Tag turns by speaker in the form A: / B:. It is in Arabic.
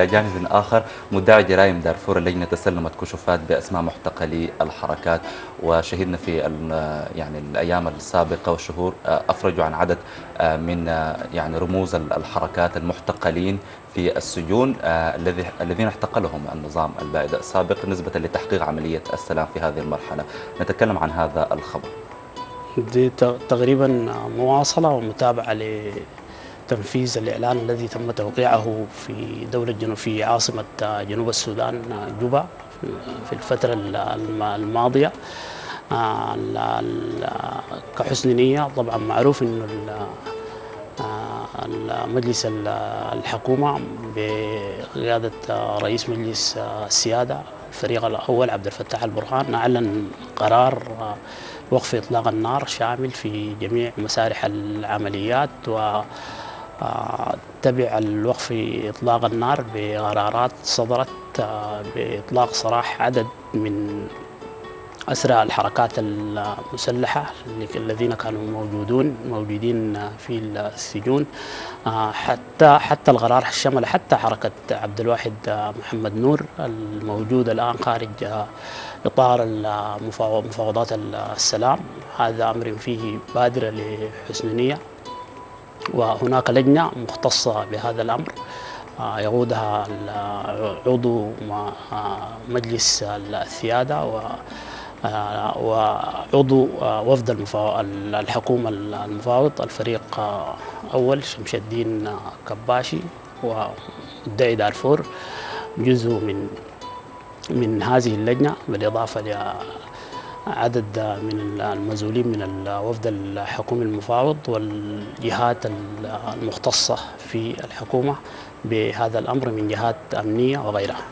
A: جانب آخر مدعي جرائم دارفور اللجنة سلمت كشوفات بأسماء محتقلي الحركات وشهدنا في يعني الأيام السابقة والشهور أفرجوا عن عدد من يعني رموز الحركات المحتقلين في السجون الذي الذين احتقلهم النظام البائد. السابق نسبة لتحقيق عملية السلام في هذه المرحلة. نتكلم عن هذا الخبر.
B: دي تقريبا مواصلة ومتابعة تنفيذ الإعلان الذي تم توقيعه في دولة جنوب في عاصمة جنوب السودان جوبا في الفترة الماضية. كحسن نية طبعا معروف أنه مجلس الحكومة بقيادة رئيس مجلس السيادة الفريق الأول عبد الفتاح البرهان أعلن قرار وقف إطلاق النار شامل في جميع مسارح العمليات و تبع الوقف إطلاق النار بقرارات صدرت بإطلاق سراح عدد من أسرى الحركات المسلحة الذين كانوا موجودون موجودين في السجون. حتى حتى القرار شمل حتى حركة عبد الواحد محمد نور الموجود الآن خارج إطار مفاوضات السلام. هذا أمر فيه بادرة لحسن نية وهناك لجنة مختصة بهذا الأمر يقودها عضو مجلس السيادة وعضو وفد الحكومة المفاوض الفريق أول شمس الدين كباشي ومدعي دارفور جزء من من هذه اللجنة بالإضافة عدد من المسؤولين من الوفد الحكومي المفاوض والجهات المختصة في الحكومة بهذا الأمر من جهات أمنية وغيرها.